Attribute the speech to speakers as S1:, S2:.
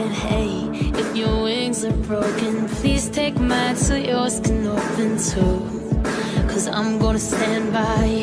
S1: And hey, if your wings are broken, please take mine so yours can open too. Cause I'm gonna stand by you.